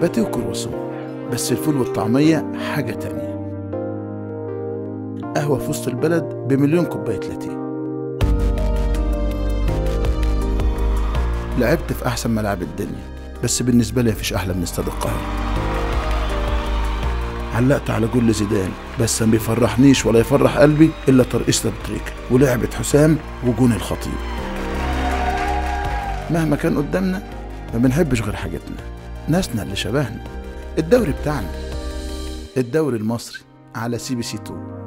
باتيه وكرواسون بس الفول والطعمية حاجة تانية. قهوة في وسط البلد بمليون كوباية لاتيه. لعبت في أحسن ملاعب الدنيا بس بالنسبة لي مفيش أحلى من استاد القاهرة علقت على جول زيدان بس ما بيفرحنيش ولا يفرح قلبي إلا ترقيصة تريكة ولعبة حسام وجون الخطيب. مهما كان قدامنا ما بنحبش غير حاجتنا. ناسنا اللي شبهنا. الدوري بتاعنا. الدوري المصري على CBC 2